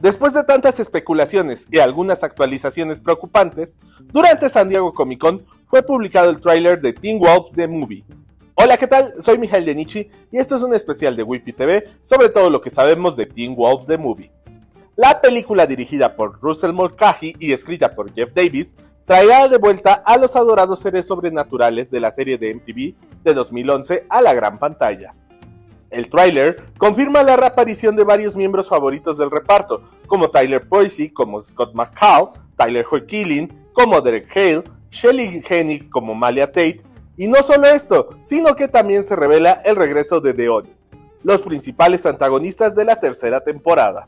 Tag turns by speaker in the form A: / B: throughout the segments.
A: Después de tantas especulaciones y algunas actualizaciones preocupantes, durante San Diego Comic Con fue publicado el tráiler de Teen Wolf The Movie. Hola, ¿qué tal? Soy Mijael Denichi y esto es un especial de Whippy TV sobre todo lo que sabemos de Teen Wolf The Movie. La película dirigida por Russell Mulcahy y escrita por Jeff Davis traerá de vuelta a los adorados seres sobrenaturales de la serie de MTV de 2011 a la gran pantalla. El tráiler confirma la reaparición de varios miembros favoritos del reparto, como Tyler Poisey como Scott McCall, Tyler Hoy como Derek Hale, Shelly Hennig como Malia Tate, y no solo esto, sino que también se revela el regreso de The Oni, los principales antagonistas de la tercera temporada.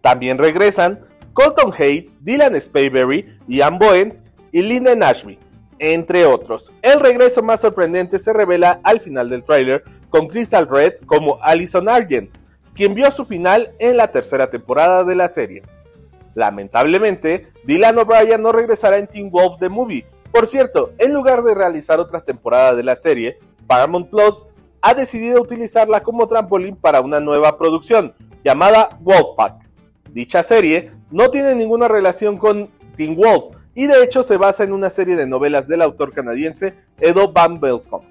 A: También regresan Colton Hayes, Dylan Spayberry, Ian Bowen y Linda Nashby, entre otros. El regreso más sorprendente se revela al final del tráiler con Crystal Red como Alison Argent, quien vio su final en la tercera temporada de la serie. Lamentablemente, Dylan O'Brien no regresará en Teen Wolf The Movie. Por cierto, en lugar de realizar otra temporada de la serie, Paramount Plus ha decidido utilizarla como trampolín para una nueva producción, llamada Wolfpack. Dicha serie no tiene ninguna relación con Teen Wolf, y de hecho se basa en una serie de novelas del autor canadiense Edo Van Belkom.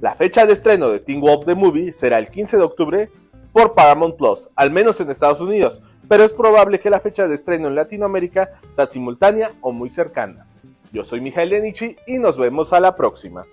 A: La fecha de estreno de Teen Wolf The Movie será el 15 de octubre por Paramount Plus, al menos en Estados Unidos, pero es probable que la fecha de estreno en Latinoamérica sea simultánea o muy cercana. Yo soy Mijael Lenichi y nos vemos a la próxima.